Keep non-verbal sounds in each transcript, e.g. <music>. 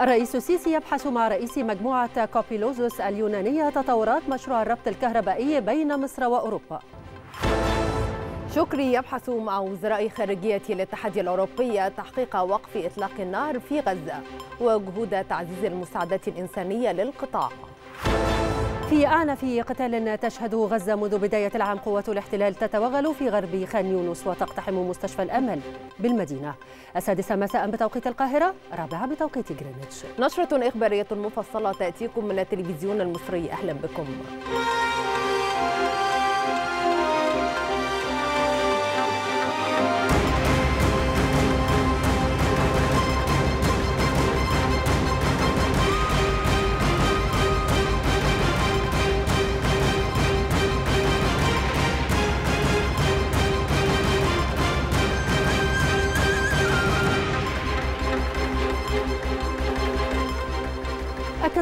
الرئيس السيسي يبحث مع رئيس مجموعة كوبيلوزوس اليونانية تطورات مشروع الربط الكهربائي بين مصر وأوروبا. شكري. يبحث مع وزراء خارجية الاتحاد الأوروبي تحقيق وقف إطلاق النار في غزة وجهود تعزيز المساعدات الإنسانية للقطاع. في أعنف قتال تشهد غزة منذ بداية العام قوة الاحتلال تتوغل في غرب خان يونس وتقتحم مستشفى الأمل بالمدينة. السادسة مساء بتوقيت القاهرة رابعة بتوقيت جرينتش نشرة إخبارية مفصلة تأتيكم من التلفزيون المصري أهلا بكم.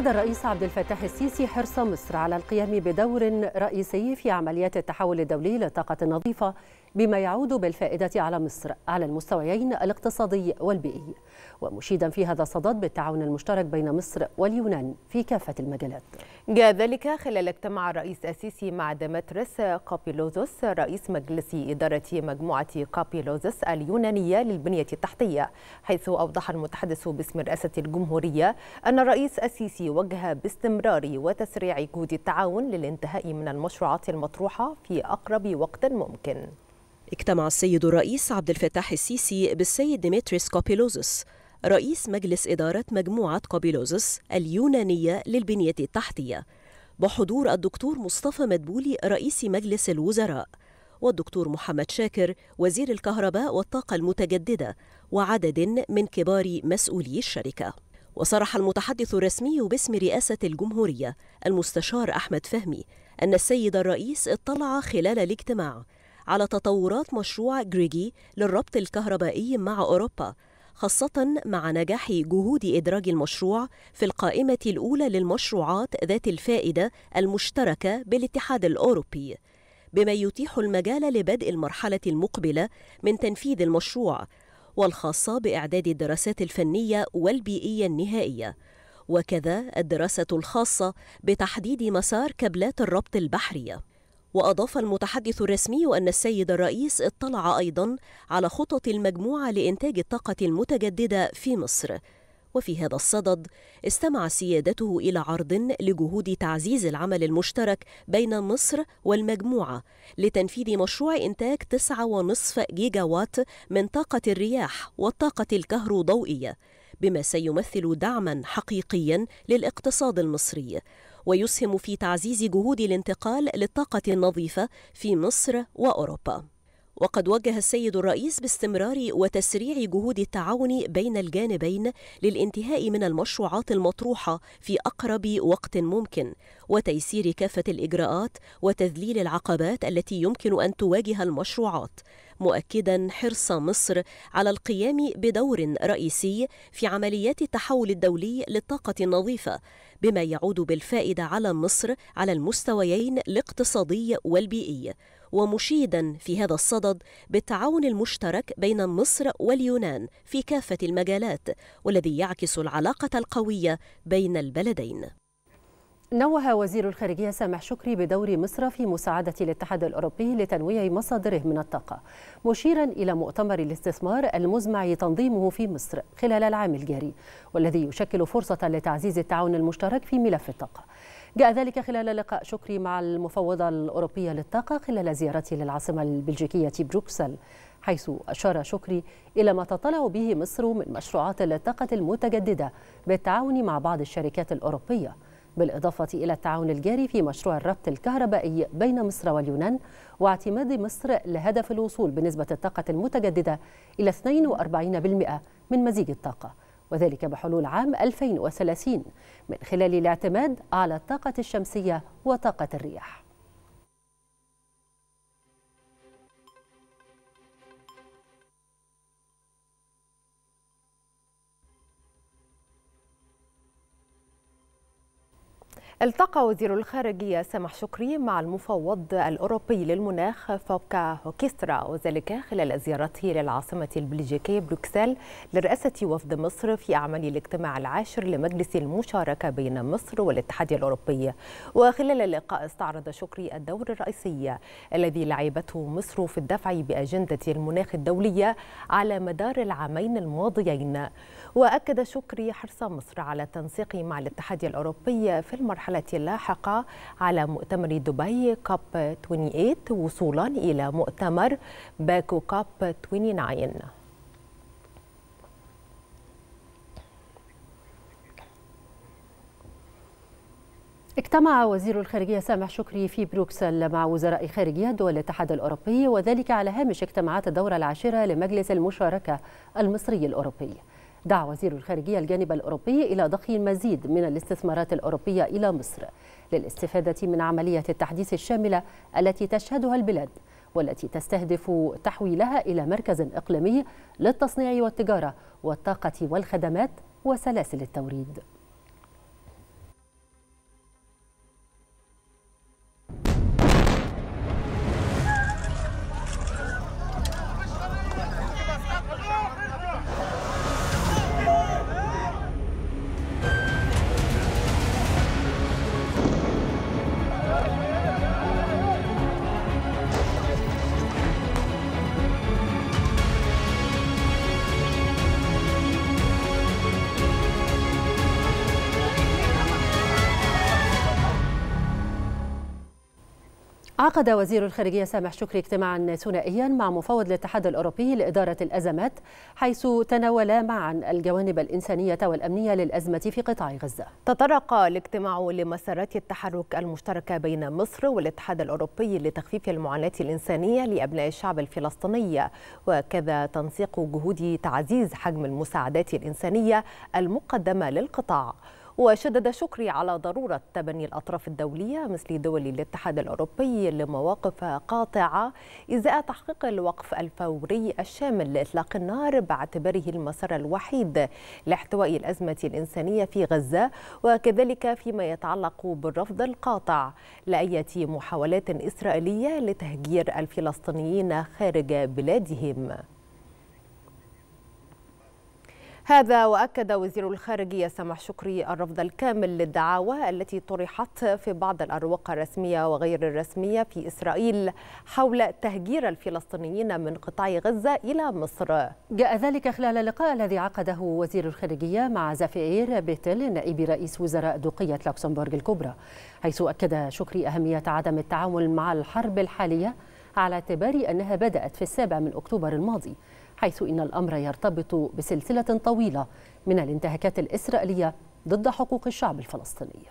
الرئيس عبد الفتاح السيسي حرص مصر على القيام بدور رئيسي في عمليات التحول الدولي للطاقة النظيفة بما يعود بالفائدة على مصر على المستويين الاقتصادي والبيئي. ومشيدا في هذا الصدد بالتعاون المشترك بين مصر واليونان في كافة المجالات. جاء ذلك خلال اجتماع الرئيس السيسي مع ديمتريس كابيلوزوس رئيس مجلس إدارة مجموعة كابيلوزوس اليونانية للبنية التحتية حيث أوضح المتحدث باسم رئاسة الجمهورية أن الرئيس السيسي وجه باستمرار وتسريع جهود التعاون للانتهاء من المشروعات المطروحة في أقرب وقت ممكن. اجتمع السيد الرئيس عبد الفتاح السيسي بالسيد ديمتريس كوبيلوزوس رئيس مجلس إدارة مجموعة كوبيلوزوس اليونانية للبنية التحتية. بحضور الدكتور مصطفى مدبولي رئيس مجلس الوزراء والدكتور محمد شاكر وزير الكهرباء والطاقة المتجددة وعدد من كبار مسؤولي الشركة. وصرح المتحدث الرسمي باسم رئاسة الجمهورية المستشار أحمد فهمي أن السيد الرئيس اطلع خلال الاجتماع على تطورات مشروع جريجي للربط الكهربائي مع أوروبا خاصة مع نجاح جهود إدراج المشروع في القائمة الأولى للمشروعات ذات الفائدة المشتركة بالاتحاد الأوروبي بما يتيح المجال لبدء المرحلة المقبلة من تنفيذ المشروع والخاصة بإعداد الدراسات الفنية والبيئية النهائية. وكذا الدراسة الخاصة بتحديد مسار كابلات الربط البحرية. وأضاف المتحدث الرسمي أن السيد الرئيس اطلع أيضا على خطط المجموعة لإنتاج الطاقة المتجددة في مصر. وفي هذا الصدد استمع سيادته إلى عرض لجهود تعزيز العمل المشترك بين مصر والمجموعة لتنفيذ مشروع إنتاج 9.5 جيجا وات من طاقة الرياح والطاقة الكهروضوئية بما سيمثل دعما حقيقيا للاقتصاد المصري. ويسهم في تعزيز جهود الانتقال للطاقة النظيفة في مصر وأوروبا. وقد وجه السيد الرئيس باستمرار وتسريع جهود التعاون بين الجانبين للانتهاء من المشروعات المطروحة في أقرب وقت ممكن وتيسير كافة الإجراءات وتذليل العقبات التي يمكن أن تواجه المشروعات مؤكدا حرص مصر على القيام بدور رئيسي في عمليات التحول الدولي للطاقة النظيفة بما يعود بالفائدة على مصر على المستويين الاقتصادي والبيئي. ومشيدا في هذا الصدد بالتعاون المشترك بين مصر واليونان في كافة المجالات والذي يعكس العلاقة القوية بين البلدين. نوه وزير الخارجية سامح شكري بدور مصر في مساعدة الاتحاد الأوروبي لتنويع مصادره من الطاقة مشيرا إلى مؤتمر الاستثمار المزمع تنظيمه في مصر خلال العام الجاري والذي يشكل فرصة لتعزيز التعاون المشترك في ملف الطاقة. جاء ذلك خلال لقاء شكري مع المفوضة الأوروبية للطاقة خلال زيارته للعاصمة البلجيكية بروكسل حيث أشار شكري إلى ما تطلع به مصر من مشروعات الطاقة المتجددة بالتعاون مع بعض الشركات الأوروبية. بالإضافة إلى التعاون الجاري في مشروع الربط الكهربائي بين مصر واليونان واعتماد مصر لهدف الوصول بنسبة الطاقة المتجددة إلى 42% من مزيج الطاقة وذلك بحلول عام 2030 من خلال الاعتماد على الطاقة الشمسية وطاقة الرياح. التقى وزير الخارجية سامح شكري مع المفوض الأوروبي للمناخ فوكا هوكيسترا وذلك خلال زيارته للعاصمة البلجيكية بروكسل لرئاسة وفد مصر في أعمال الاجتماع العاشر لمجلس المشاركة بين مصر والاتحاد الأوروبي. وخلال اللقاء استعرض شكري الدور الرئيسي الذي لعبته مصر في الدفع بأجندة المناخ الدولية على مدار العامين الماضيين. وأكد شكري حرص مصر على التنسيق مع الاتحاد الأوروبي في المرحلة اللاحقة على مؤتمر دبي كوب 28 وصولا إلى مؤتمر باكو كوب 29 اجتمع وزير الخارجية سامح شكري في بروكسل مع وزراء خارجية دول الاتحاد الأوروبي وذلك على هامش اجتماعات الدورة العاشرة لمجلس المشاركة المصري الأوروبي. دعا وزير الخارجية الجانب الأوروبي إلى ضخ المزيد من الاستثمارات الأوروبية إلى مصر للاستفادة من عملية التحديث الشاملة التي تشهدها البلاد والتي تستهدف تحويلها إلى مركز إقليمي للتصنيع والتجارة والطاقة والخدمات وسلاسل التوريد. عقد وزير الخارجية سامح شكري اجتماعا ثنائيا مع مفوض الاتحاد الأوروبي لإدارة الأزمات حيث تناولا معا الجوانب الإنسانية والأمنية للأزمة في قطاع غزة. تطرق الاجتماع لمسارات التحرك المشتركة بين مصر والاتحاد الأوروبي لتخفيف المعاناة الإنسانية لأبناء الشعب الفلسطيني وكذا تنسيق جهود تعزيز حجم المساعدات الإنسانية المقدمة للقطاع. وشدد شكري على ضرورة تبني الأطراف الدولية مثل دول الاتحاد الأوروبي لمواقف قاطعة. إزاء تحقيق الوقف الفوري الشامل لإطلاق النار باعتباره المسار الوحيد لاحتواء الأزمة الإنسانية في غزة وكذلك فيما يتعلق بالرفض القاطع لأية محاولات إسرائيلية لتهجير الفلسطينيين خارج بلادهم. هذا وأكد وزير الخارجية سمح شكري الرفض الكامل للدعاوى التي طرحت في بعض الأروقة الرسمية وغير الرسمية في إسرائيل حول تهجير الفلسطينيين من قطاع غزة إلى مصر. جاء ذلك خلال اللقاء الذي عقده وزير الخارجية مع زافير بيتل نائب رئيس وزراء دوقية لوكسمبورغ الكبرى حيث أكد شكري أهمية عدم التعامل مع الحرب الحالية على اعتبار أنها بدأت في السابع من أكتوبر الماضي. حيث إن الأمر يرتبط بسلسلة طويلة من الانتهاكات الإسرائيلية ضد حقوق الشعب الفلسطيني.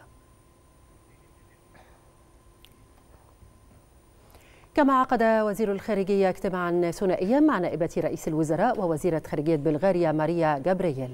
كما عقد وزير الخارجية اجتماعا ثنائيا مع نائبة رئيس الوزراء ووزيرة خارجية بلغاريا ماريا جابرييل.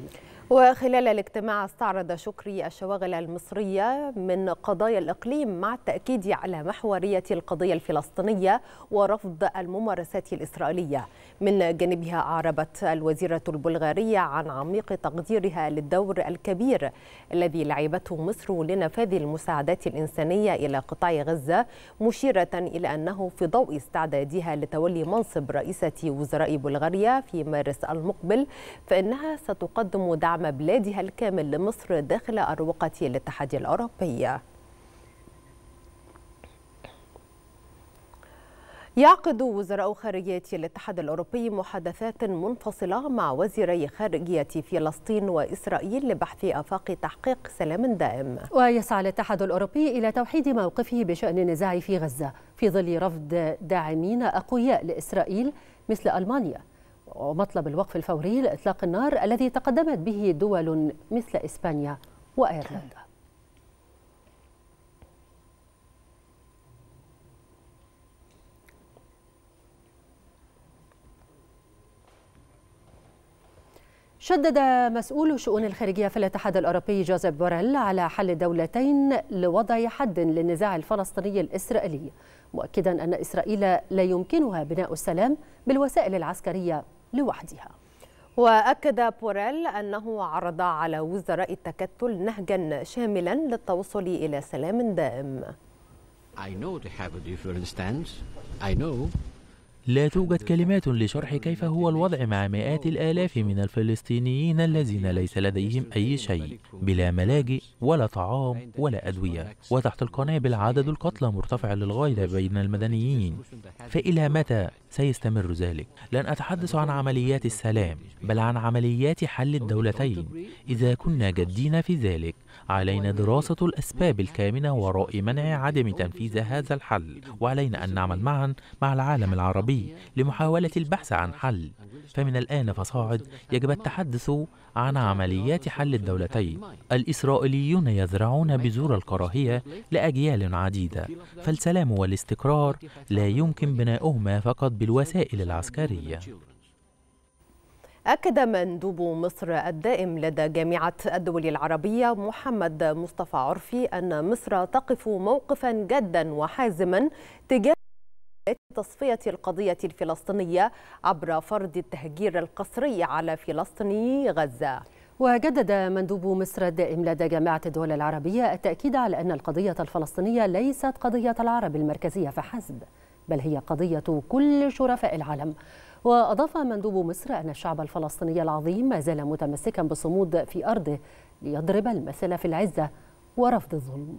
وخلال الاجتماع استعرض شكري الشواغل المصرية من قضايا الإقليم مع التأكيد على محورية القضية الفلسطينية ورفض الممارسات الإسرائيلية. من جانبها أعربت الوزيرة البلغارية عن عميق تقديرها للدور الكبير الذي لعبته مصر لنفاذ المساعدات الإنسانية إلى قطاع غزة مشيرة إلى أنه في ضوء استعدادها لتولي منصب رئيسة وزراء بلغاريا في مارس المقبل فإنها ستقدم دعم دعم بلادها الكامل لمصر داخل أروقة الاتحاد الأوروبي. يعقد وزراء خارجية الاتحاد الأوروبي محادثات منفصلة مع وزيري خارجية فلسطين وإسرائيل لبحث آفاق تحقيق سلام دائم. ويسعى الاتحاد الأوروبي إلى توحيد موقفه بشأن النزاع في غزة في ظل رفض داعمين أقوياء لإسرائيل مثل ألمانيا. ومطلب الوقف الفوري لإطلاق النار الذي تقدمت به دول مثل إسبانيا وأيرلندا. شدد مسؤول شؤون الخارجية في الاتحاد الأوروبي جوزيف بوريل على حل الدولتين لوضع حد للنزاع الفلسطيني الإسرائيلي مؤكدا أن إسرائيل لا يمكنها بناء السلام بالوسائل العسكرية لوحدها وأكد بوريل أنه عرض على وزراء التكتل نهجا شاملا للتوصل إلى سلام دائم I know they have a different stance. I know لا توجد كلمات لشرح كيف هو الوضع مع مئات الآلاف من الفلسطينيين الذين ليس لديهم أي شيء بلا ملاجئ ولا طعام ولا أدوية. وتحت القنابل عدد القتلى مرتفع للغاية بين المدنيين. فإلى متى سيستمر ذلك؟ لن أتحدث عن عمليات السلام بل عن عمليات حل الدولتين. إذا كنا جادين في ذلك علينا دراسة الأسباب الكامنة وراء منع عدم تنفيذ هذا الحل وعلينا أن نعمل معا مع العالم العربي لمحاولة البحث عن حل. فمن الآن فصاعد يجب التحدث عن عمليات حل الدولتين. الإسرائيليون يزرعون بذور الكراهية لأجيال عديدة. فالسلام والاستقرار لا يمكن بناؤهما فقط بالوسائل العسكرية. أكد مندوب مصر الدائم لدى جامعة الدول العربية محمد مصطفى عرفي أن مصر تقف موقفا جدا وحازما تجاه تصفية القضية الفلسطينية عبر فرض التهجير القسري على فلسطيني غزة. وجدد مندوب مصر الدائم لدى جامعة الدول العربية التأكيد على أن القضية الفلسطينية ليست قضية العرب المركزية فحسب. بل هي قضية كل شرفاء العالم. وأضاف مندوب مصر أن الشعب الفلسطيني العظيم ما زال متمسكا بالصمود في أرضه ليضرب المثل في العزة ورفض الظلم.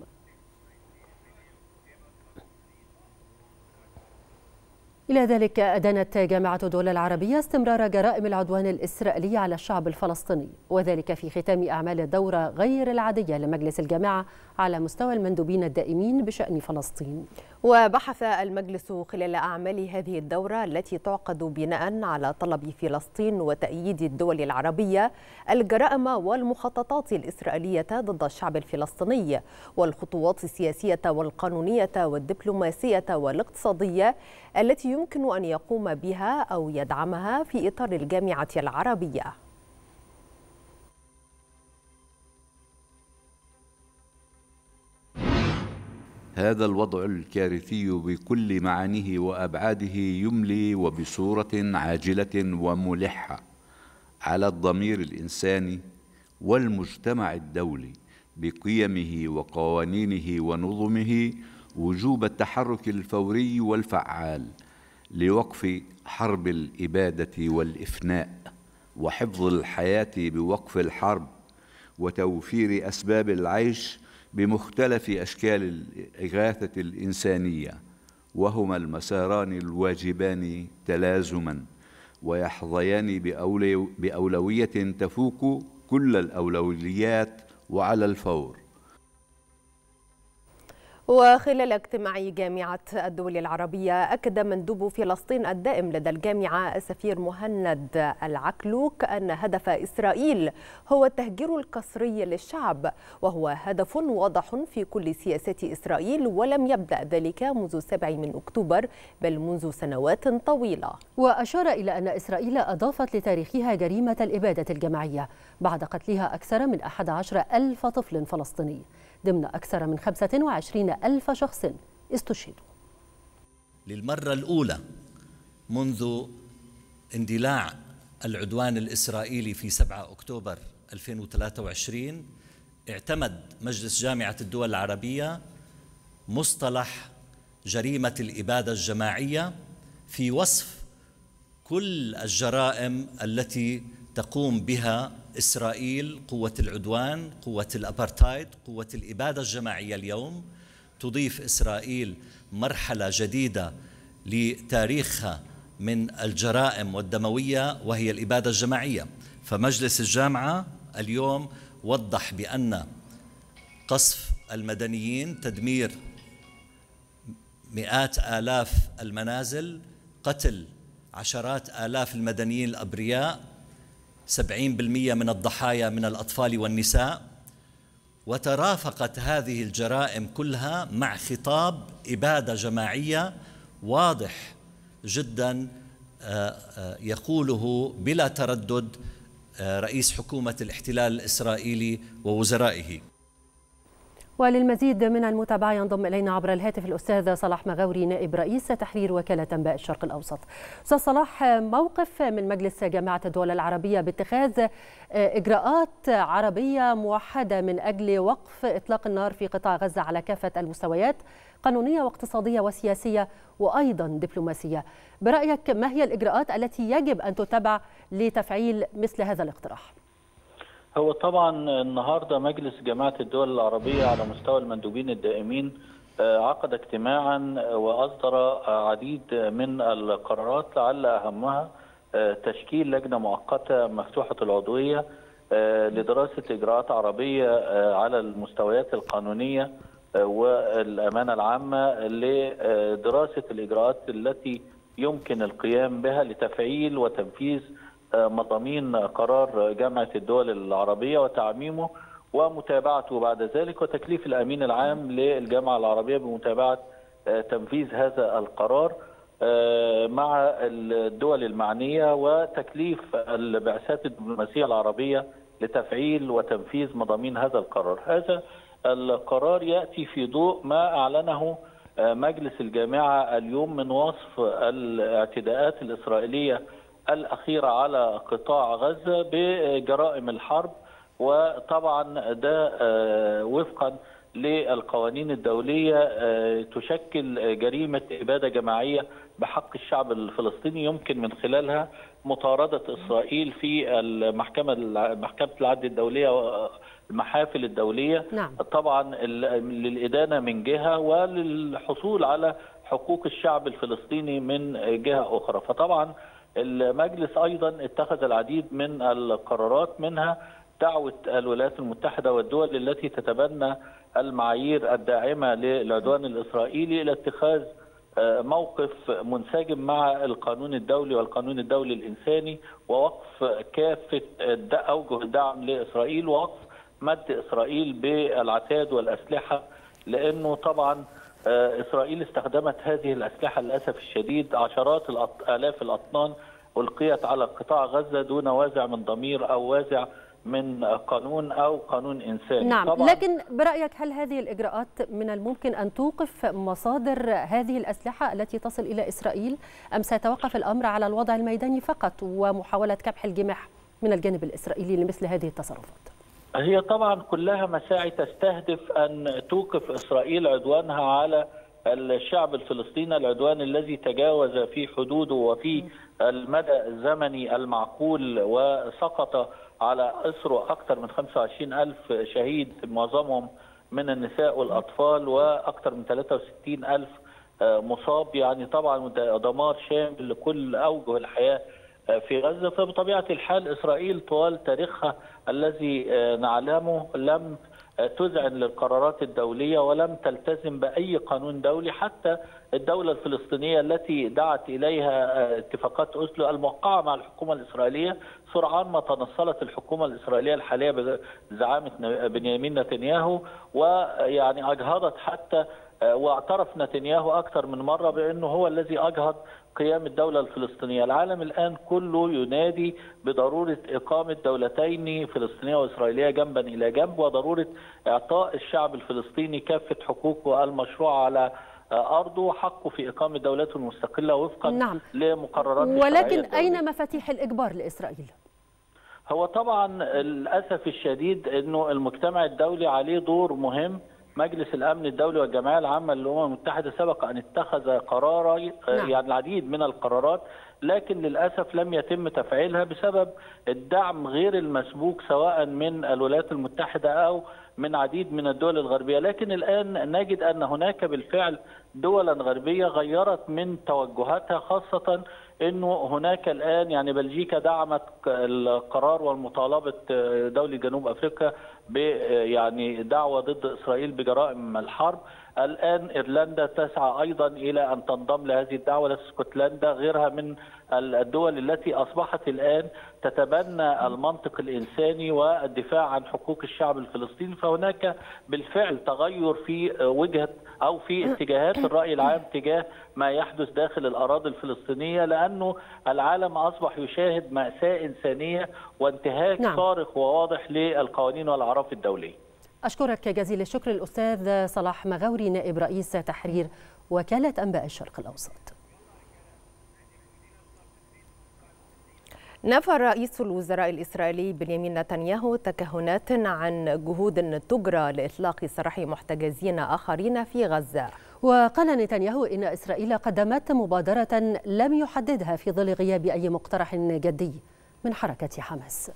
إلى ذلك أدانت جامعة الدول العربية استمرار جرائم العدوان الإسرائيلي على الشعب الفلسطيني وذلك في ختام أعمال الدورة غير العادية لمجلس الجامعة على مستوى المندوبين الدائمين بشأن فلسطين. وبحث المجلس خلال أعمال هذه الدورة التي تعقد بناء على طلب فلسطين وتأييد الدول العربية الجرائم والمخططات الإسرائيلية ضد الشعب الفلسطيني والخطوات السياسية والقانونية والدبلوماسية والاقتصادية التي يمكن أن يقوم بها أو يدعمها في إطار الجامعة العربية. هذا الوضع الكارثي بكل معانيه وأبعاده يملي وبصورة عاجلة وملحة على الضمير الإنساني والمجتمع الدولي بقيمه وقوانينه ونظمه وجوب التحرك الفوري والفعال لوقف حرب الإبادة والإفناء وحفظ الحياة بوقف الحرب وتوفير أسباب العيش بمختلف أشكال الإغاثة الإنسانية وهما المساران الواجبان تلازما ويحظيان بأولوية تفوق كل الأولويات وعلى الفور. وخلال اجتماع جامعة الدول العربية أكد مندوب فلسطين الدائم لدى الجامعة السفير مهند العكلوك أن هدف إسرائيل هو التهجير القسري للشعب وهو هدف واضح في كل سياسات إسرائيل ولم يبدأ ذلك منذ 7 من أكتوبر بل منذ سنوات طويلة. وأشار إلى أن إسرائيل أضافت لتاريخها جريمة الإبادة الجماعية بعد قتلها أكثر من 11 ألف طفل فلسطيني. ضمن أكثر من 25 ألف شخص استشهدوا. للمرة الأولى منذ اندلاع العدوان الإسرائيلي في 7 أكتوبر 2023 اعتمد مجلس جامعة الدول العربية مصطلح جريمة الإبادة الجماعية في وصف كل الجرائم التي تقوم بها إسرائيل قوة العدوان قوة الأبرتايد قوة الإبادة الجماعية اليوم تضيف إسرائيل مرحلة جديدة لتاريخها من الجرائم والدموية وهي الإبادة الجماعية. فمجلس الجامعة اليوم وضح بأن قصف المدنيين تدمير مئات آلاف المنازل قتل عشرات آلاف المدنيين الأبرياء سبعين بالمئة من الضحايا من الأطفال والنساء وترافقت هذه الجرائم كلها مع خطاب إبادة جماعية واضح جدا يقوله بلا تردد رئيس حكومة الاحتلال الإسرائيلي ووزرائه. وللمزيد من المتابعة ينضم إلينا عبر الهاتف الأستاذ صلاح مغاوري نائب رئيس تحرير وكالة أنباء الشرق الأوسط أستاذ صلاح موقف من مجلس جامعة الدول العربية باتخاذ إجراءات عربية موحدة من أجل وقف إطلاق النار في قطاع غزة على كافة المستويات قانونية واقتصادية وسياسية وأيضا دبلوماسية برأيك ما هي الإجراءات التي يجب أن تتبع لتفعيل مثل هذا الاقتراح؟ هو طبعا النهارده مجلس جامعه الدول العربية على مستوى المندوبين الدائمين عقد اجتماعا وأصدر عديد من القرارات لعل أهمها تشكيل لجنة مؤقتة مفتوحة العضوية لدراسة إجراءات عربية على المستويات القانونية والأمانة العامة لدراسة الإجراءات التي يمكن القيام بها لتفعيل وتنفيذ مضامين قرار جامعة الدول العربية وتعميمه ومتابعته بعد ذلك وتكليف الأمين العام للجامعة العربية بمتابعة تنفيذ هذا القرار مع الدول المعنية وتكليف البعثات الدبلوماسية العربية لتفعيل وتنفيذ مضامين هذا القرار. هذا القرار يأتي في ضوء ما أعلنه مجلس الجامعة اليوم من وصف الاعتداءات الإسرائيلية الأخيرة على قطاع غزة بجرائم الحرب وطبعا ده وفقا للقوانين الدولية تشكل جريمة إبادة جماعية بحق الشعب الفلسطيني يمكن من خلالها مطاردة إسرائيل في المحكمة محكمة العدل الدولية المحافل الدولية نعم. طبعا للإدانة من جهة وللحصول على حقوق الشعب الفلسطيني من جهة أخرى فطبعا المجلس أيضا اتخذ العديد من القرارات منها دعوة الولايات المتحدة والدول التي تتبنى المعايير الداعمة للعدوان الإسرائيلي إلى اتخاذ موقف منسجم مع القانون الدولي والقانون الدولي الإنساني ووقف كافة أوجه الدعم لإسرائيل ووقف مد إسرائيل بالعتاد والأسلحة لأنه طبعا إسرائيل استخدمت هذه الأسلحة للأسف الشديد. عشرات الالاف الأطنان ألقيت على قطاع غزة دون وازع من ضمير أو وازع من قانون أو قانون انساني نعم طبعا لكن برأيك هل هذه الإجراءات من الممكن أن توقف مصادر هذه الأسلحة التي تصل إلى إسرائيل أم سيتوقف الأمر على الوضع الميداني فقط ومحاولة كبح الجماح من الجانب الإسرائيلي لمثل هذه التصرفات؟ هي طبعا كلها مساعي تستهدف أن توقف إسرائيل عدوانها على الشعب الفلسطيني العدوان الذي تجاوز في حدوده وفي المدى الزمني المعقول وسقط على أسره أكثر من 25 ألف شهيد معظمهم من النساء والأطفال وأكثر من 63 ألف مصاب. يعني طبعا دمار شامل لكل أوجه الحياة في غزة. فبطبيعة الحال إسرائيل طوال تاريخها الذي نعلمه لم تذعن للقرارات الدولية ولم تلتزم بأي قانون دولي. حتى الدولة الفلسطينية التي دعت إليها اتفاقات أسلو الموقعة مع الحكومة الإسرائيلية سرعان ما تنصلت الحكومة الإسرائيلية الحالية بزعامة بنيامين نتنياهو ويعني أجهضت حتى واعترف نتنياهو أكثر من مرة بأنه هو الذي أجهض قيام الدولة الفلسطينية العالم الآن كله ينادي بضرورة إقامة دولتين فلسطينية وإسرائيلية جنبا إلى جنب وضرورة إعطاء الشعب الفلسطيني كافة حقوقه المشروعة على أرضه وحقه في إقامة دولته المستقلة وفقا نعم. لمقررات ولكن أين مفاتيح الإجبار لإسرائيل؟ هو طبعا للأسف الشديد أنه المجتمع الدولي عليه دور مهم مجلس الأمن الدولي والجمعية العامة للأمم المتحدة سبق أن اتخذ قرارا نعم. يعني العديد من القرارات لكن للأسف لم يتم تفعيلها بسبب الدعم غير المسبوق سواء من الولايات المتحدة أو من عديد من الدول الغربية، لكن الآن نجد أن هناك بالفعل دولا غربية غيرت من توجهاتها خاصة إنه هناك الآن يعني بلجيكا دعمت القرار والمطالبة دولة جنوب أفريقيا يعني دعوة ضد إسرائيل بجرائم الحرب. الآن إيرلندا تسعى أيضا إلى أن تنضم لهذه الدعوة اسكتلندا غيرها من الدول التي أصبحت الآن تتبنى المنطق الإنساني والدفاع عن حقوق الشعب الفلسطيني فهناك بالفعل تغير في وجهة أو في اتجاهات الرأي العام تجاه ما يحدث داخل الأراضي الفلسطينية لأنه العالم أصبح يشاهد مأساة إنسانية وانتهاك نعم. صارخ وواضح للقوانين والأعراف الدولية. أشكرك جزيل الشكر الأستاذ صلاح مغاوري نائب رئيس تحرير وكالة أنباء الشرق الأوسط. نفى رئيس الوزراء الإسرائيلي بنيامين نتنياهو تكهنات عن جهود تجرى لإطلاق سراح محتجزين آخرين في غزة. وقال نتنياهو إن إسرائيل قدمت مبادرة لم يحددها في ظل غياب أي مقترح جدي من حركة حماس.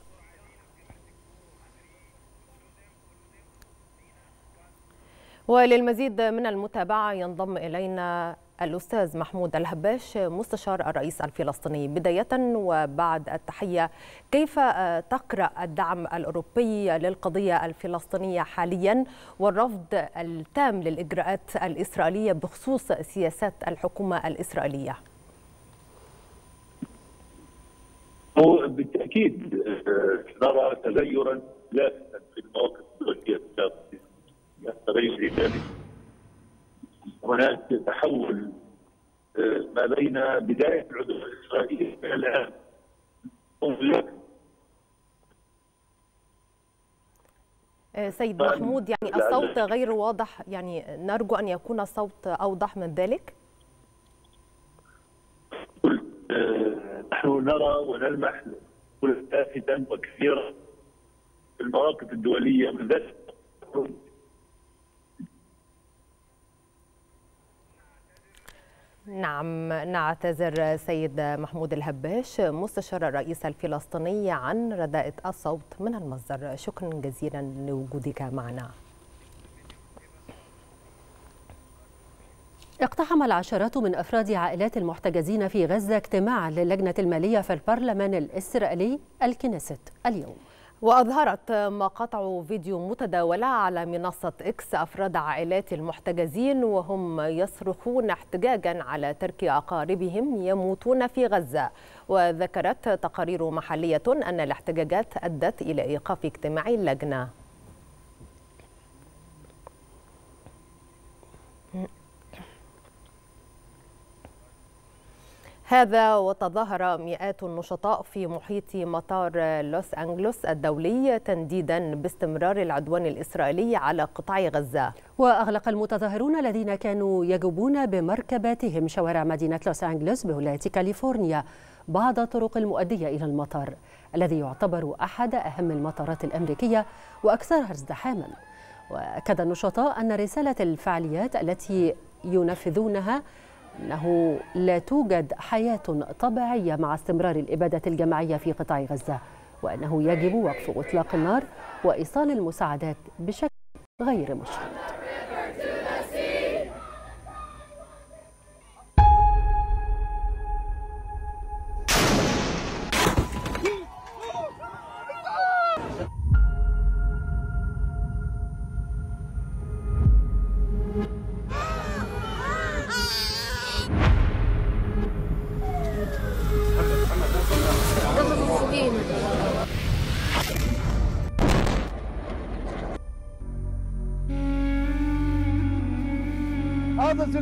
وللمزيد من المتابعة ينضم إلينا الأستاذ محمود الهباش مستشار الرئيس الفلسطيني. بداية وبعد التحية كيف تقرأ الدعم الأوروبي للقضية الفلسطينية حاليا؟ والرفض التام للإجراءات الإسرائيلية بخصوص سياسات الحكومة الإسرائيلية؟ هو بالتأكيد نرى تغيرا لافتا في المواقف الدولية تغير إيجابي هناك تحول ما بين بداية العدوان الإسرائيلي إلى الآن. سيد محمود يعني الصوت غير واضح. يعني نرجو أن يكون الصوت أوضح من ذلك. نحن نرى ونلمح لافتا وكثيرا في المواقف الدولية من ذات نعم نعتذر سيد محمود الهباش مستشار الرئيس الفلسطيني عن رداءة الصوت من المصدر. شكرا جزيلا لوجودك معنا. اقتحم العشرات من أفراد عائلات المحتجزين في غزة اجتماعا للجنة المالية في البرلمان الإسرائيلي الكنيست اليوم. وأظهرت مقاطع فيديو متداولة على منصة إكس أفراد عائلات المحتجزين وهم يصرخون احتجاجا على ترك أقاربهم يموتون في غزة. وذكرت تقارير محلية أن الاحتجاجات أدت إلى إيقاف اجتماع اللجنة هذا وتظاهر مئات النشطاء في محيط مطار لوس أنجلوس الدولي تنديدا باستمرار العدوان الإسرائيلي على قطاع غزة. وأغلق المتظاهرون الذين كانوا يجوبون بمركباتهم شوارع مدينة لوس أنجلوس بولاية كاليفورنيا بعض الطرق المؤدية إلى المطار الذي يعتبر أحد أهم المطارات الأمريكية وأكثرها ازدحاما. وأكد النشطاء أن رسالة الفعاليات التي ينفذونها أنه لا توجد حياة طبيعية مع استمرار الإبادة الجماعية في قطاع غزة وأنه يجب وقف إطلاق النار وإيصال المساعدات بشكل غير مشروط.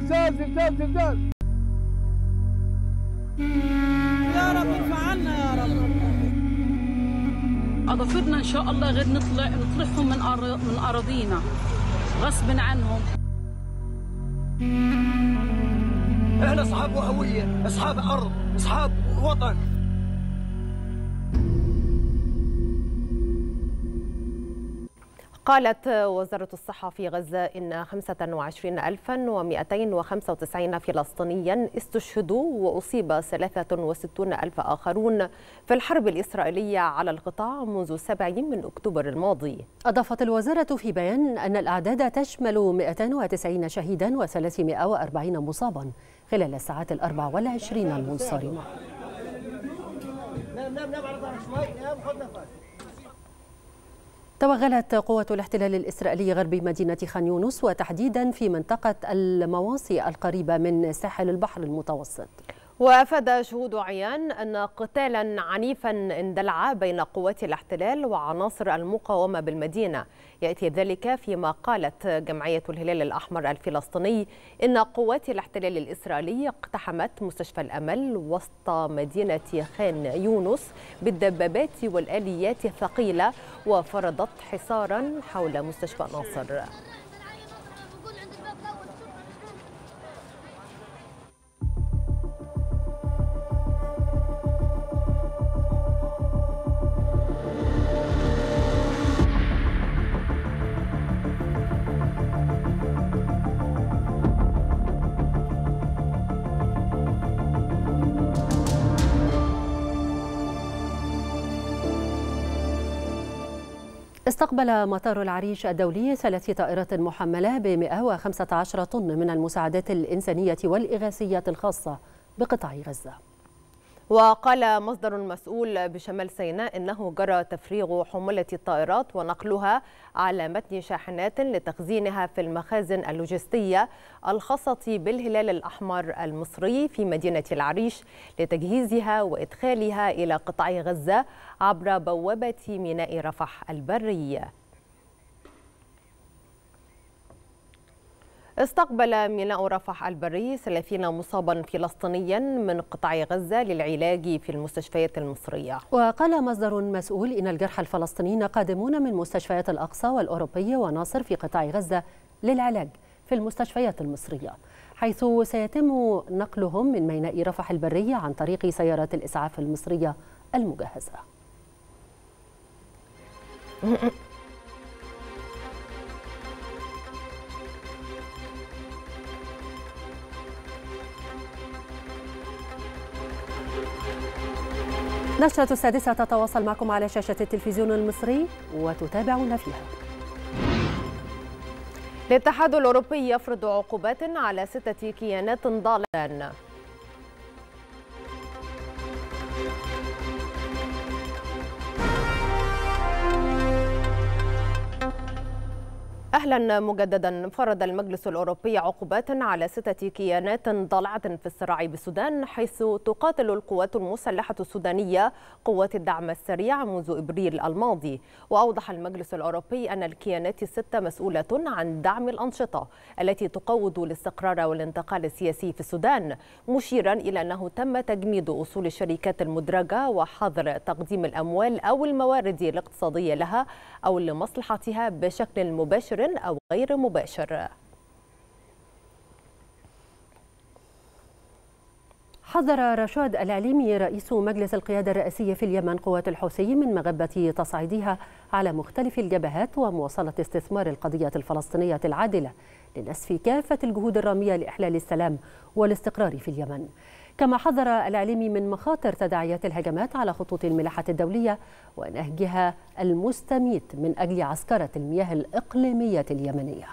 زلزال زلزال زلزال يا رب ارفع عنا يا رب. اظافرنا إن شاء الله غير نطلع نطلعهم من أر... من أراضينا. غصب عنهم. إحنا أصحاب هويه أصحاب أرض أصحاب وطن. قالت وزارة الصحة في غزة إن 25295 فلسطينيا استشهدوا وأصيب 63 ألف آخرون في الحرب الإسرائيلية على القطاع منذ 7 من أكتوبر الماضي. أضافت الوزارة في بيان أن الأعداد تشمل 290 شهيدا و340 مصابا خلال الساعات الأربع والعشرين المنصرمة. نام نام نام على ظهرك شوي نام خذ نفس توغلت قوة الاحتلال الإسرائيلي غرب مدينة خان يونس وتحديدا في منطقة المواصي القريبة من ساحل البحر المتوسط. وأفاد شهود عيان أن قتالا عنيفا اندلع بين قوات الاحتلال وعناصر المقاومة بالمدينة. يأتي ذلك فيما قالت جمعية الهلال الأحمر الفلسطيني إن قوات الاحتلال الإسرائيلي اقتحمت مستشفى الأمل وسط مدينة خان يونس بالدبابات والآليات الثقيلة وفرضت حصارا حول مستشفى ناصر. استقبل مطار العريش الدولي ثلاث طائرات محملة ب 115 طن من المساعدات الإنسانية والإغاثية الخاصة بقطاع غزة. وقال مصدر مسؤول بشمال سيناء إنه جرى تفريغ حموله الطائرات ونقلها على متن شاحنات لتخزينها في المخازن اللوجستية الخاصة بالهلال الأحمر المصري في مدينة العريش لتجهيزها وإدخالها إلى قطاع غزة عبر بوابة ميناء رفح البري. استقبل ميناء رفح البري 30 مصابا فلسطينيا من قطاع غزة للعلاج في المستشفيات المصرية. وقال مصدر مسؤول إن الجرحى الفلسطينيين قادمون من مستشفيات الأقصى والأوروبية وناصر في قطاع غزة للعلاج في المستشفيات المصرية حيث سيتم نقلهم من ميناء رفح البري عن طريق سيارات الإسعاف المصرية المجهزة. <laughs> نشرة السادسة تتواصل معكم على شاشة التلفزيون المصري وتتابعون فيها. الاتحاد الأوروبي يفرض عقوبات على ستة كيانات ضالة أهلا مجددا فرض المجلس الأوروبي عقوبات على ستة كيانات ضالعة في الصراع بالسودان حيث تقاتل القوات المسلحة السودانية قوات الدعم السريع منذ إبريل الماضي. وأوضح المجلس الأوروبي أن الكيانات الستة مسؤولة عن دعم الأنشطة التي تقوض الاستقرار والانتقال السياسي في السودان مشيرا إلى أنه تم تجميد أصول الشركات المدرجة وحظر تقديم الأموال أو الموارد الاقتصادية لها أو لمصلحتها بشكل مباشر أو غير مباشر. حذر رشاد العليمي رئيس مجلس القيادة الرئاسية في اليمن قوات الحوثي من مغبة تصعيدها على مختلف الجبهات ومواصلة استثمار القضية الفلسطينية العادلة لنسف كافة الجهود الرامية لإحلال السلام والاستقرار في اليمن. كما حذر العليمي من مخاطر تداعيات الهجمات على خطوط الملاحة الدولية ونهجها المستميت من أجل عسكرة المياه الإقليمية اليمنية.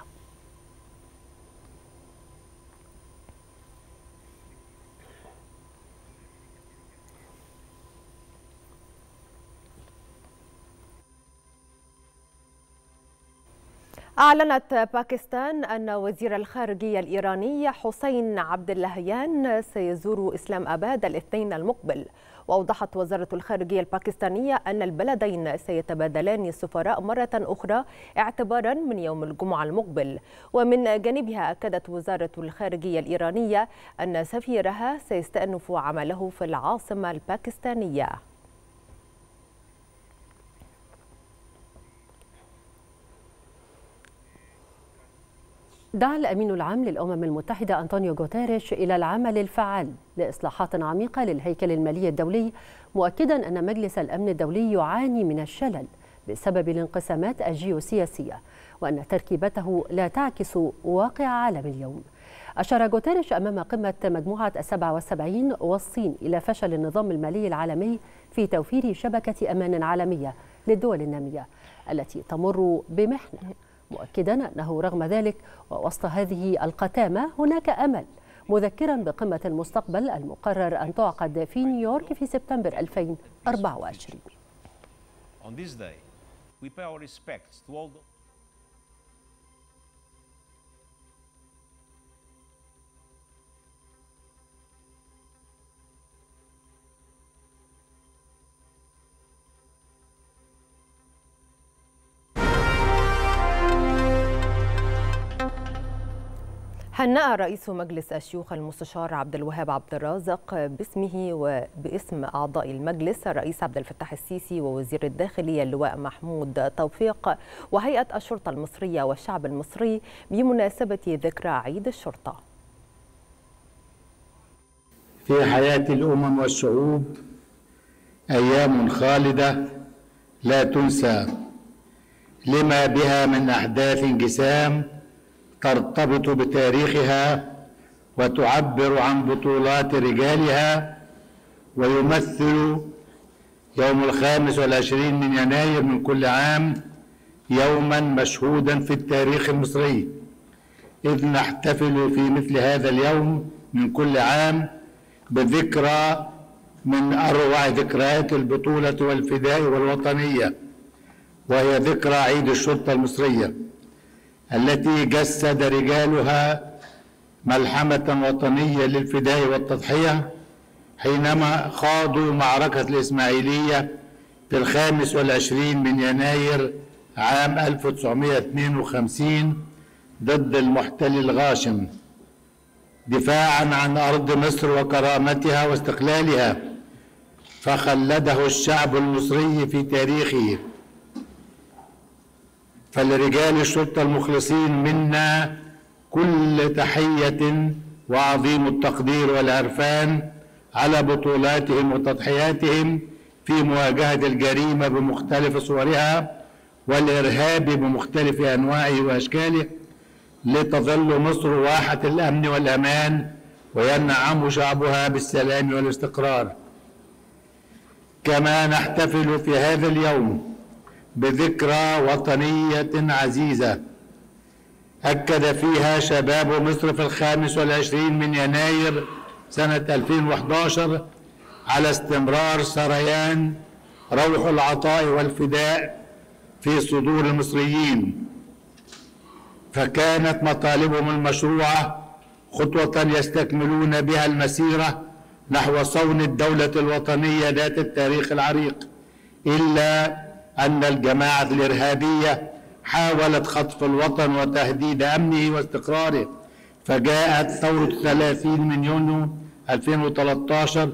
أعلنت باكستان أن وزير الخارجية الإيراني حسين عبد اللهيان سيزور إسلام أباد الاثنين المقبل. وأوضحت وزارة الخارجية الباكستانية أن البلدين سيتبادلان السفراء مرة أخرى اعتبارا من يوم الجمعة المقبل. ومن جانبها أكدت وزارة الخارجية الإيرانية أن سفيرها سيستأنف عمله في العاصمة الباكستانية. دعا الأمين العام للأمم المتحدة أنطونيو غوتيريش إلى العمل الفعال لإصلاحات عميقة للهيكل المالي الدولي مؤكدا أن مجلس الأمن الدولي يعاني من الشلل بسبب الانقسامات الجيوسياسية وأن تركيبته لا تعكس واقع عالم اليوم. أشار غوتيريش أمام قمة مجموعة السبعة والسبعين والصين إلى فشل النظام المالي العالمي في توفير شبكة أمان عالمية للدول النامية التي تمر بمحنة. مؤكدا أنه رغم ذلك ووسط هذه القتامة هناك أمل مذكرا بقمة المستقبل المقرر أن تعقد في نيويورك في سبتمبر 2024 هنأ رئيس مجلس الشيوخ المستشار عبد الوهاب عبد الرازق باسمه وباسم أعضاء المجلس الرئيس عبد الفتاح السيسي ووزير الداخلية اللواء محمود توفيق وهيئة الشرطة المصرية والشعب المصري بمناسبة ذكرى عيد الشرطة. في حياة الأمم والشعوب أيام خالدة لا تنسى لما بها من أحداث انقسام ترتبط بتاريخها وتعبر عن بطولات رجالها ويمثل يوم الخامس والعشرين من يناير من كل عام يوما مشهودا في التاريخ المصري. إذ نحتفل في مثل هذا اليوم من كل عام بذكرى من أروع ذكريات البطولة والفداء والوطنية وهي ذكرى عيد الشرطة المصرية. التي جسد رجالها ملحمة وطنية للفداء والتضحية حينما خاضوا معركة الإسماعيلية في الخامس والعشرين من يناير عام 1952 ضد المحتل الغاشم دفاعا عن أرض مصر وكرامتها واستقلالها فخلده الشعب المصري في تاريخه. فلرجال الشرطة المخلصين منا كل تحية وعظيم التقدير والعرفان على بطولاتهم وتضحياتهم في مواجهة الجريمة بمختلف صورها والإرهاب بمختلف أنواعه وأشكاله لتظل مصر واحة الأمن والأمان وينعم شعبها بالسلام والاستقرار. كما نحتفل في هذا اليوم بذكرى وطنية عزيزة. أكد فيها شباب مصر في الخامس والعشرين من يناير سنة 2011 على استمرار سريان روح العطاء والفداء في صدور المصريين. فكانت مطالبهم المشروعة خطوة يستكملون بها المسيرة نحو صون الدولة الوطنية ذات التاريخ العريق إلا أن الجماعة الإرهابية حاولت خطف الوطن وتهديد أمنه واستقراره فجاءت ثورة 30 من يونيو 2013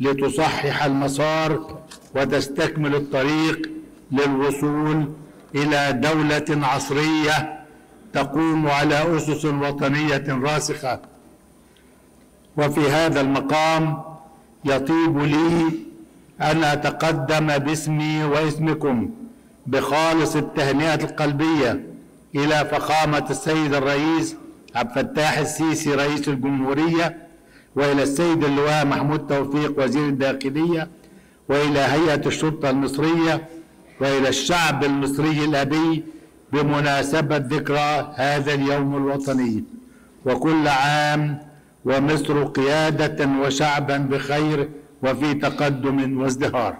لتصحح المسار وتستكمل الطريق للوصول إلى دولة عصرية تقوم على أسس وطنية راسخة. وفي هذا المقام يطيب لي أن أتقدم باسمي واسمكم بخالص التهنئة القلبية إلى فخامة السيد الرئيس عبد الفتاح السيسي رئيس الجمهورية وإلى السيد اللواء محمود توفيق وزير الداخلية وإلى هيئة الشرطة المصرية وإلى الشعب المصري الأبي بمناسبة ذكرى هذا اليوم الوطني. وكل عام ومصر قيادة وشعبا بخير وفي تقدم وازدهار.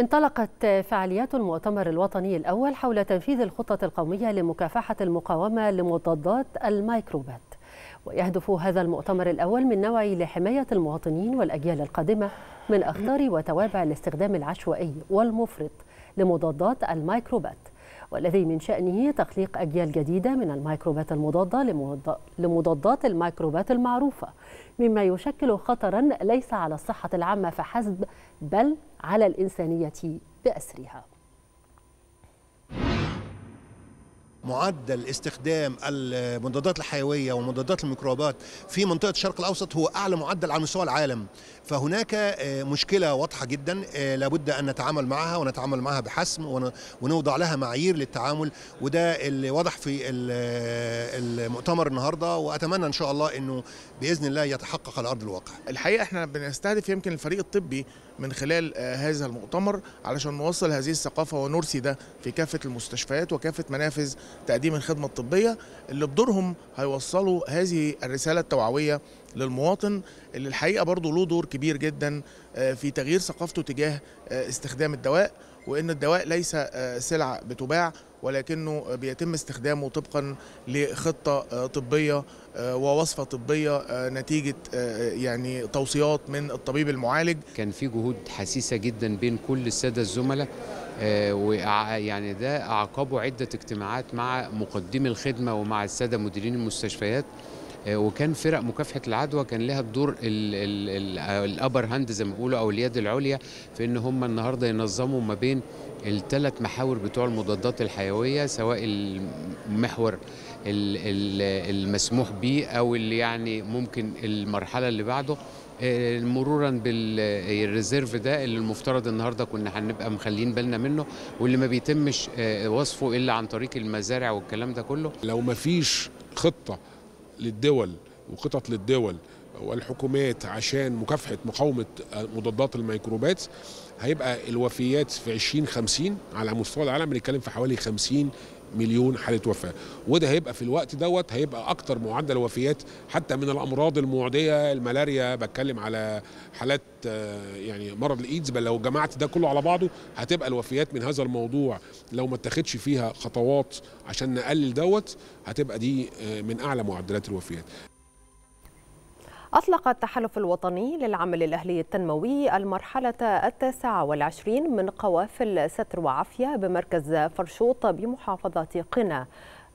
انطلقت فعاليات المؤتمر الوطني الأول حول تنفيذ الخطة القومية لمكافحة المقاومة لمضادات الميكروبات. ويهدف هذا المؤتمر الأول من نوعه لحماية المواطنين والأجيال القادمة من أخطار وتوابع الاستخدام العشوائي والمفرط لمضادات الميكروبات والذي من شأنه تخليق أجيال جديدة من الميكروبات المضادة لمضادات الميكروبات المعروفة مما يشكل خطرا ليس على الصحة العامة فحسب بل على الإنسانية بأسرها. معدل استخدام المضادات الحيوية ومضادات الميكروبات في منطقة الشرق الأوسط هو أعلى معدل على مستوى العالم. فهناك مشكلة واضحة جدا لابد أن نتعامل معها ونتعامل معها بحسم ونوضع لها معايير للتعامل وده اللي واضح في المؤتمر النهارده وأتمنى إن شاء الله إنه بإذن الله يتحقق على ارض الواقع. الحقيقة إحنا بنستهدف يمكن الفريق الطبي من خلال هذا المؤتمر علشان نوصل هذه الثقافة ونرسي ده في كافة المستشفيات وكافة منافذ تقديم الخدمة الطبية اللي بدورهم هيوصلوا هذه الرسالة التوعوية للمواطن اللي الحقيقة برضه له دور كبير جدا في تغيير ثقافته تجاه استخدام الدواء وإن الدواء ليس سلعه بتباع ولكنه بيتم استخدامه طبقا لخطة طبية ووصفة طبية نتيجة يعني توصيات من الطبيب المعالج. كان في جهود حسيسة جدا بين كل السادة الزملاء ويعني ده أعقبه عدة اجتماعات مع مقدمي الخدمة ومع السادة مديرين المستشفيات. وكان فرق مكافحة العدوى كان لها الدور ال upper hand زي ما بيقولوا أو اليد العليا في إن هم النهارده ينظموا ما بين الثلاث محاور بتوع المضادات الحيوية سواء المحور المسموح به أو اللي يعني ممكن المرحلة اللي بعده. مرورا بال reserve ده اللي المفترض النهارده كنا هنبقى مخلين بالنا منه واللي ما بيتمش وصفه إلا عن طريق المزارع والكلام ده كله. لو ما فيش خطة للدول وخطط للدول والحكومات عشان مكافحة مقاومة مضادات الميكروبات هيبقى الوفيات في 2050 على مستوى العالم بنتكلم في حوالي 50 مليون حالة وفاة. وده هيبقى في الوقت دوت هيبقى أكتر معدل وفيات حتى من الأمراض المعدية الملاريا بتكلم على حالات يعني مرض الإيدز. بل لو جمعت ده كله على بعضه هتبقى الوفيات من هذا الموضوع. لو ما اتخذش فيها خطوات عشان نقلل دوت هتبقى دي من أعلى معدلات الوفيات. أطلق التحالف الوطني للعمل الأهلي التنموي المرحلة التاسعة والعشرين من قوافل ستر وعافية بمركز فرشوط بمحافظة قنا.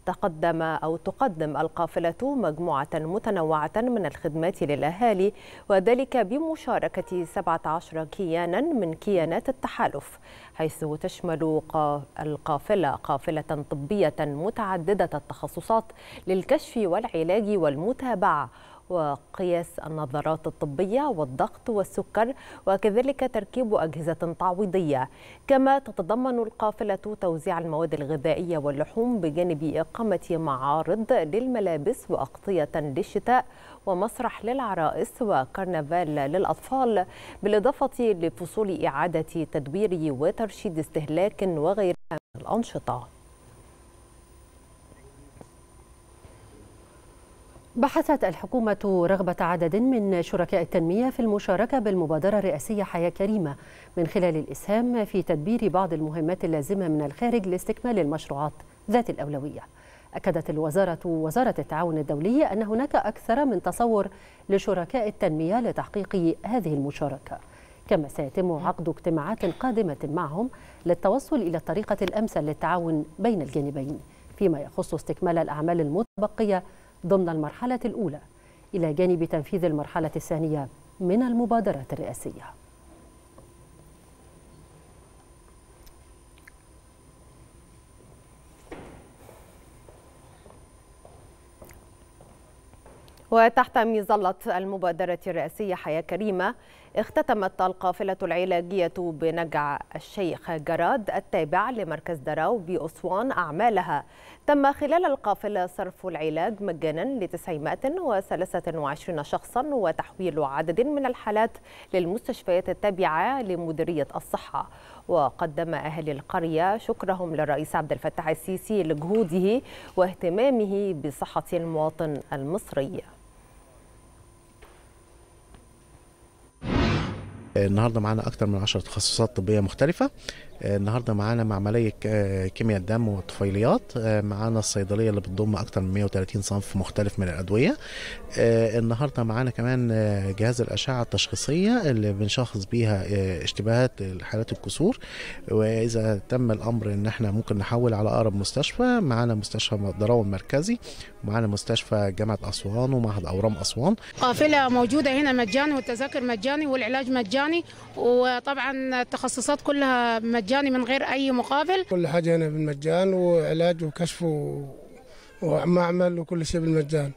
تقدم أو تقدم القافلة مجموعة متنوعة من الخدمات للأهالي وذلك بمشاركة 17 كيانا من كيانات التحالف حيث تشمل القافلة قافلة طبية متعددة التخصصات للكشف والعلاج والمتابعة. وقياس النظارات الطبية والضغط والسكر وكذلك تركيب أجهزة تعويضية. كما تتضمن القافلة توزيع المواد الغذائية واللحوم بجانب إقامة معارض للملابس وأغطية للشتاء ومسرح للعرائس وكرنفال للأطفال بالإضافة لفصول إعادة تدوير وترشيد استهلاك وغيرها من الأنشطة. بحثت الحكومة رغبة عدد من شركاء التنمية في المشاركة بالمبادرة الرئاسية حياة كريمة من خلال الإسهام في تدبير بعض المهمات اللازمة من الخارج لاستكمال المشروعات ذات الأولوية. أكدت الوزارة وزارة التعاون الدولي أن هناك أكثر من تصور لشركاء التنمية لتحقيق هذه المشاركة. كما سيتم عقد اجتماعات قادمة معهم للتوصل إلى الطريقة الأمثل للتعاون بين الجانبين فيما يخص استكمال الأعمال المتبقية ضمن المرحلة الأولى إلى جانب تنفيذ المرحلة الثانية من المبادرة الرئاسية. وتحت مظلة المبادرة الرئاسية حياة كريمة اختتمت القافلة العلاجية بنجع الشيخ جراد التابع لمركز دراو بأسوان أعمالها. تم خلال القافلة صرف العلاج مجانا ل 923 شخصا وتحويل عدد من الحالات للمستشفيات التابعة لمديرية الصحة. وقدم أهل القرية شكرهم للرئيس عبد الفتاح السيسي لجهوده واهتمامه بصحة المواطن المصري. النهارده معانا أكتر من 10 تخصصات طبية مختلفة. النهارده معانا معملية كيمياء الدم والطفيليات معانا الصيدلية اللي بتضم أكتر من 130 صنف مختلف من الأدوية. النهارده معانا كمان جهاز الأشعة التشخيصية اللي بنشخص بيها اشتباهات حالات الكسور. وإذا تم الأمر إن إحنا ممكن نحول على أقرب مستشفى معانا مستشفى دراو المركزي ومعانا مستشفى جامعة أسوان ومعهد أورام أسوان. قافلة موجودة هنا مجاني والتذاكر مجاني والعلاج مجاني وطبعا التخصصات كلها مجاني من غير أي مقابل. كل حاجة هنا بالمجان وعلاج وكشف ومعمل وكل شيء بالمجان.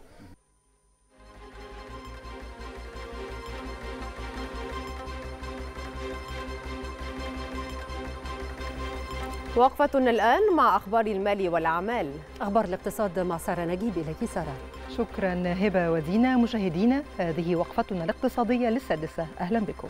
وقفة الآن مع أخبار المال والأعمال. أخبار الاقتصاد مع سارة نجيب. إليك سارة. شكرا هبة ودينا. مشاهدينا هذه وقفتنا الاقتصادية للسادسة. أهلا بكم.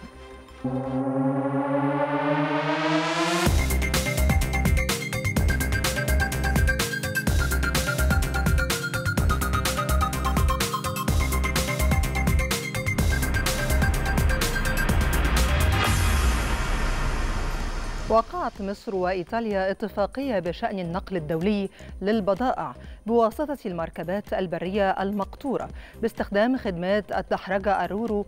وقعت مصر وإيطاليا اتفاقية بشأن النقل الدولي للبضائع بواسطة المركبات البرية المقطورة باستخدام خدمات الدحرجة الرورو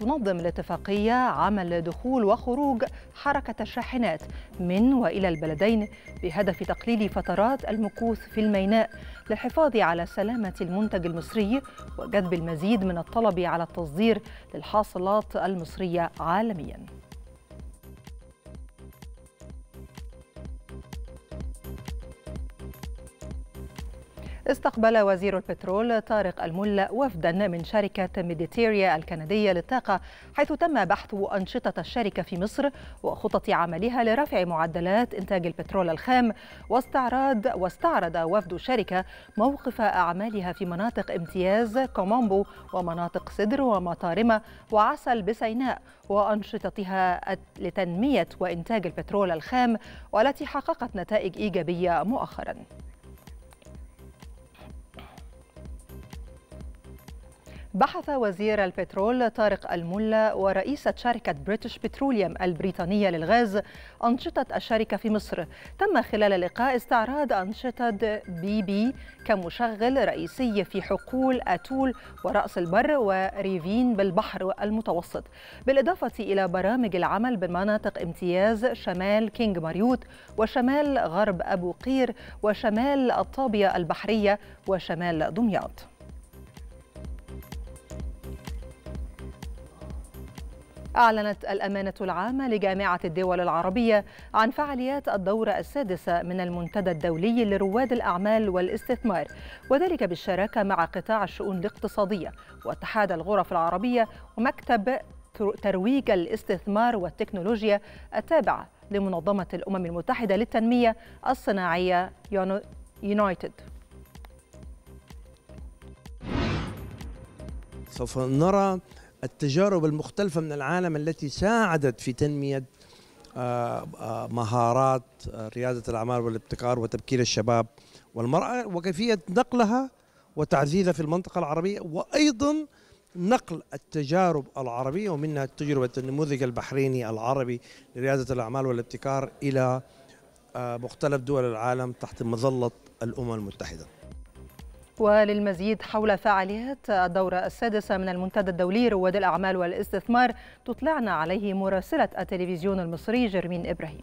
تنظم الاتفاقية عمل دخول وخروج حركة الشاحنات من وإلى البلدين بهدف تقليل فترات المكوث في الميناء للحفاظ على سلامة المنتج المصري وجذب المزيد من الطلب على التصدير للحاصلات المصرية عالمياً. استقبل وزير البترول طارق الملا وفدا من شركة ميديتيريا الكندية للطاقة حيث تم بحث أنشطة الشركة في مصر وخطط عملها لرفع معدلات إنتاج البترول الخام واستعراض واستعرض وفد الشركة موقف أعمالها في مناطق امتياز كوم أمبو ومناطق سدر ومطارمة وعسل بسيناء وأنشطتها لتنمية وإنتاج البترول الخام والتي حققت نتائج إيجابية مؤخراً. بحث وزير البترول طارق الملا ورئيسة شركة بريتش بتروليوم البريطانية للغاز أنشطة الشركة في مصر. تم خلال اللقاء استعراض أنشطة بي بي كمشغل رئيسي في حقول أتول ورأس البر وريفين بالبحر المتوسط. بالإضافة إلى برامج العمل بمناطق امتياز شمال كينج ماريوت وشمال غرب أبو قير وشمال الطابية البحرية وشمال دمياط. أعلنت الأمانة العامة لجامعة الدول العربية عن فعاليات الدورة السادسة من المنتدى الدولي لرواد الأعمال والاستثمار وذلك بالشراكة مع قطاع الشؤون الاقتصادية واتحاد الغرف العربية ومكتب ترويج الاستثمار والتكنولوجيا التابعة لمنظمة الأمم المتحدة للتنمية الصناعية يونايتد. سوف نرى التجارب المختلفة من العالم التي ساعدت في تنمية مهارات ريادة الأعمال والابتكار وتبكير الشباب والمرأة وكيفية نقلها وتعزيزها في المنطقة العربية وأيضا نقل التجارب العربية ومنها تجربة النموذج البحريني العربي لريادة الأعمال والابتكار إلى مختلف دول العالم تحت مظلة الأمم المتحدة. وللمزيد حول فعاليات الدورة السادسة من المنتدى الدولي رواد الأعمال والاستثمار تطلعنا عليه مراسلة التلفزيون المصري جرمين إبراهيم.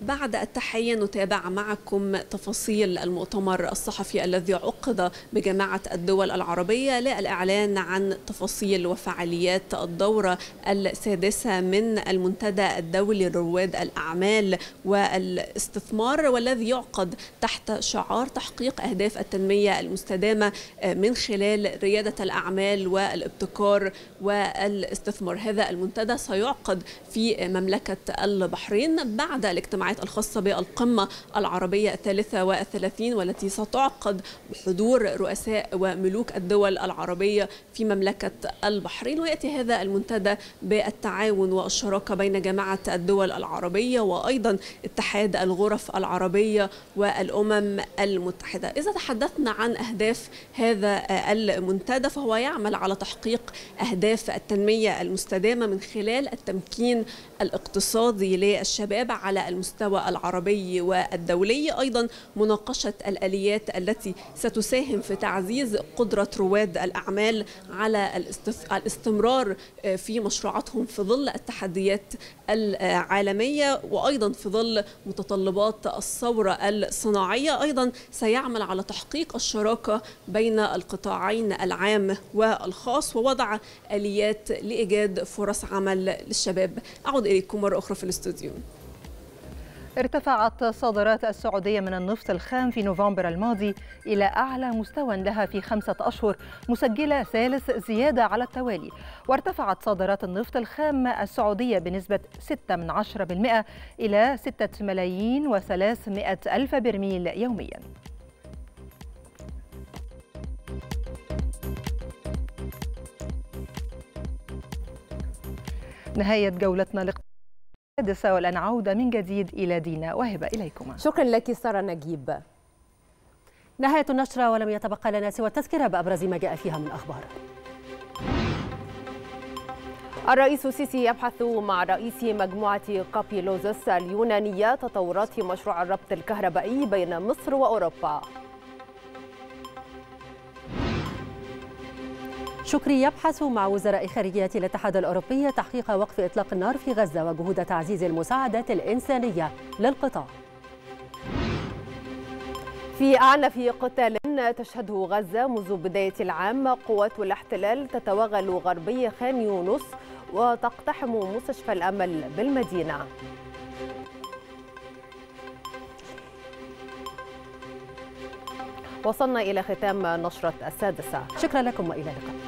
بعد التحية نتابع معكم تفاصيل المؤتمر الصحفي الذي عقد بجامعة الدول العربية للإعلان عن تفاصيل وفعاليات الدورة السادسة من المنتدى الدولي لرواد الأعمال والاستثمار والذي يعقد تحت شعار تحقيق أهداف التنمية المستدامة من خلال ريادة الأعمال والابتكار والاستثمار. هذا المنتدى سيعقد في مملكة البحرين بعد الاجتماع الاجتماعات الخاصة بالقمة العربية الثالثة والثلاثين والتي ستعقد بحضور رؤساء وملوك الدول العربية في مملكة البحرين. ويأتي هذا المنتدى بالتعاون والشراكة بين جامعة الدول العربية وأيضا اتحاد الغرف العربية والأمم المتحدة. إذا تحدثنا عن أهداف هذا المنتدى فهو يعمل على تحقيق أهداف التنمية المستدامة من خلال التمكين الاقتصادي للشباب على المستوى العربي والدولي. أيضا مناقشة الآليات التي ستساهم في تعزيز قدرة رواد الأعمال على الاستمرار في مشروعاتهم في ظل التحديات العالمية وأيضا في ظل متطلبات الثورة الصناعية. أيضا سيعمل على تحقيق الشراكة بين القطاعين العام والخاص ووضع آليات لإيجاد فرص عمل للشباب. أعود إليكم مرة أخرى في الاستوديو. ارتفعت صادرات السعودية من النفط الخام في نوفمبر الماضي إلى أعلى مستوى لها في خمسة أشهر مسجلة ثالث زيادة على التوالي. وارتفعت صادرات النفط الخام السعودية بنسبة 6 من 10% إلى 6 ملايين و300 ألف برميل يومياً. نهاية جولتنا السادسة والآن عودة من جديد إلى دينا. وهبة إليكما. شكرا لك سارة نجيب. نهاية النشرة ولم يتبقى لنا سوى التذكرة بأبرز ما جاء فيها من أخبار. الرئيس السيسي يبحث مع رئيس مجموعة كابيلوزس اليونانية تطورات مشروع الربط الكهربائي بين مصر وأوروبا. شكري يبحث مع وزراء خارجية الاتحاد الأوروبي تحقيق وقف إطلاق النار في غزة وجهود تعزيز المساعدات الإنسانية للقطاع. في أعنف قتال تشهده غزة منذ بداية العام قوات الاحتلال تتوغل غربي خان يونس وتقتحم مستشفى الأمل بالمدينة. وصلنا إلى ختام نشرة السادسة. شكرا لكم وإلى اللقاء.